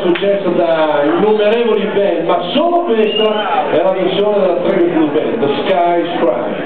successo da innumerevoli band, ma solo questa è la versione della Trevor Blue Band, The Sky Cry.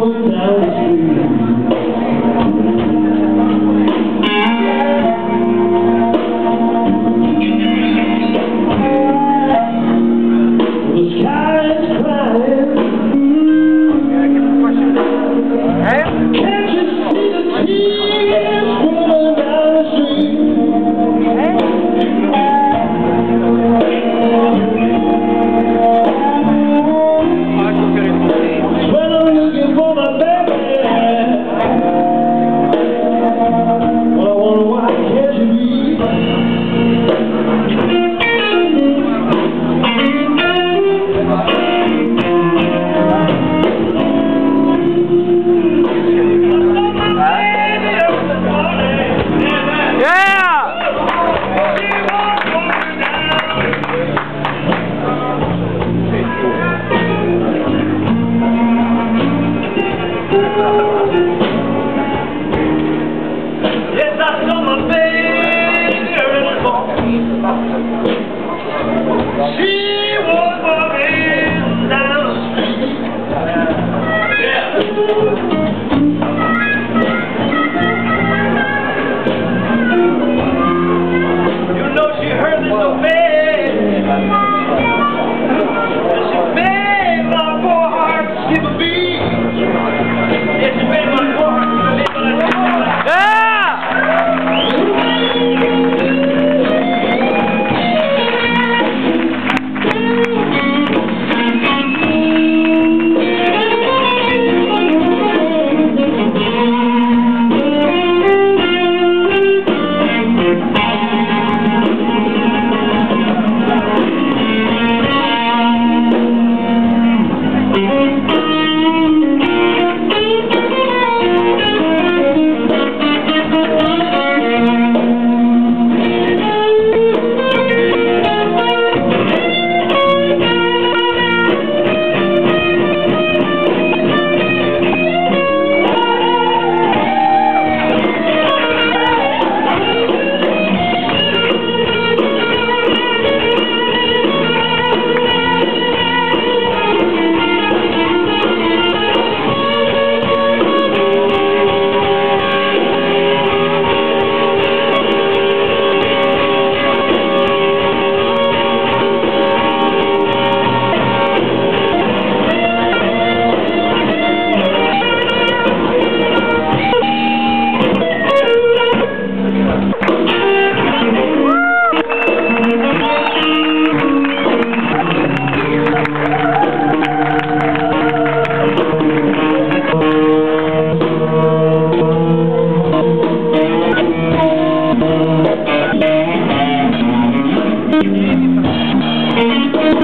comandante.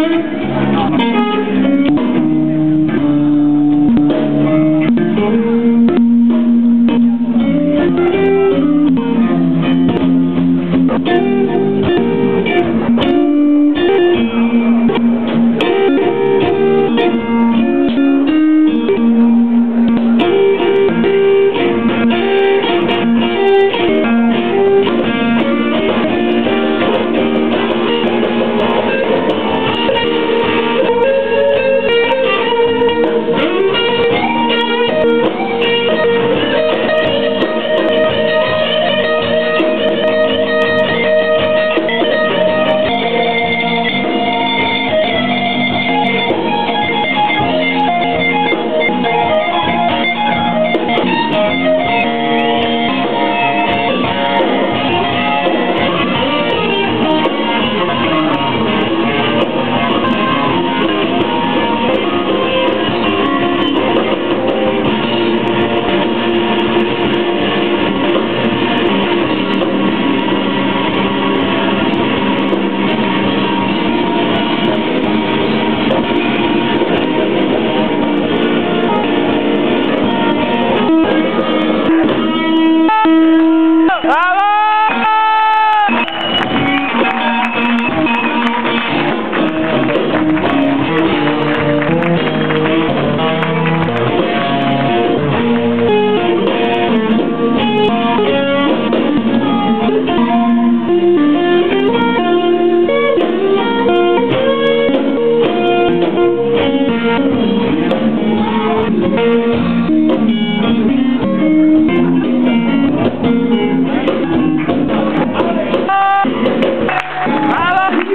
Música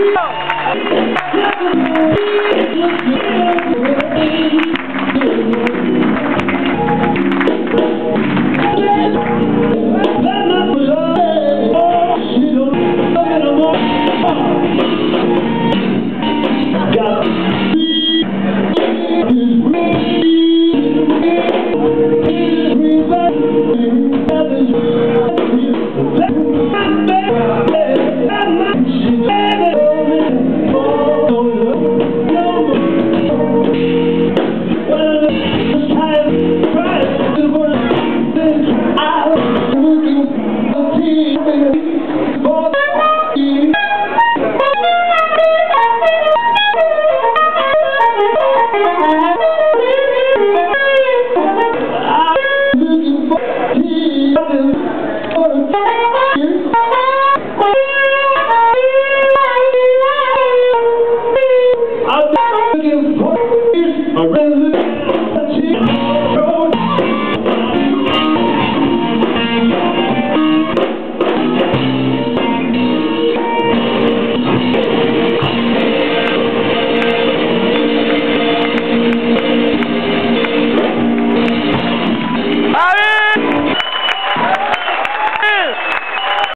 Yo!